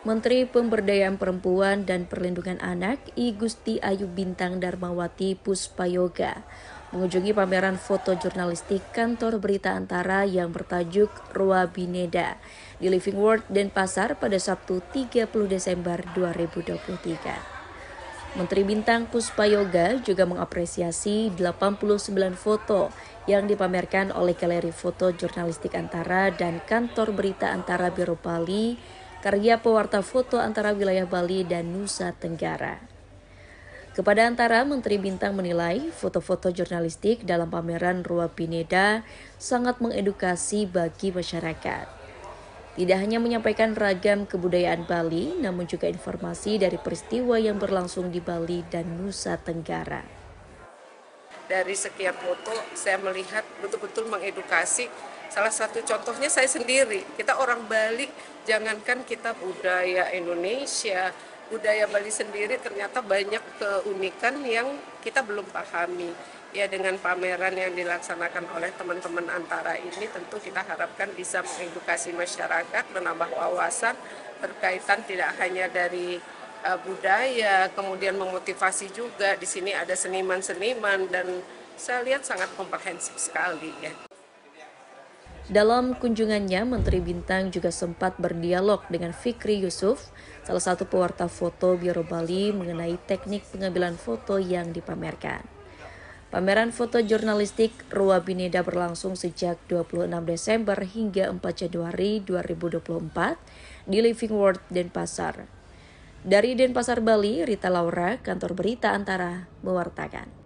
Menteri Pemberdayaan Perempuan dan Perlindungan Anak I Gusti Ayu Bintang Darmawati Puspayoga mengunjungi pameran foto jurnalistik kantor berita antara yang bertajuk Rua Bineda di Living World Denpasar pada Sabtu 30 Desember 2023. Menteri Bintang Puspayoga juga mengapresiasi 89 foto yang dipamerkan oleh Galeri Foto Jurnalistik Antara dan Kantor Berita Antara Biro Bali karya pewarta foto antara wilayah Bali dan Nusa Tenggara. Kepada antara, Menteri Bintang menilai foto-foto jurnalistik dalam pameran Rua Pineda sangat mengedukasi bagi masyarakat. Tidak hanya menyampaikan ragam kebudayaan Bali, namun juga informasi dari peristiwa yang berlangsung di Bali dan Nusa Tenggara. Dari sekian foto, saya melihat betul-betul mengedukasi Salah satu contohnya saya sendiri, kita orang Bali, jangankan kita budaya Indonesia, budaya Bali sendiri ternyata banyak keunikan yang kita belum pahami. Ya dengan pameran yang dilaksanakan oleh teman-teman antara ini tentu kita harapkan bisa mengedukasi masyarakat, menambah wawasan berkaitan tidak hanya dari uh, budaya, kemudian memotivasi juga. Di sini ada seniman-seniman dan saya lihat sangat komprehensif sekali ya. Dalam kunjungannya, Menteri Bintang juga sempat berdialog dengan Fikri Yusuf, salah satu pewarta foto Biro Bali mengenai teknik pengambilan foto yang dipamerkan. Pameran foto jurnalistik Rua Bineda berlangsung sejak 26 Desember hingga 4 Januari 2024 di Living World Denpasar. Dari Denpasar, Bali, Rita Laura, kantor berita antara, mewartakan.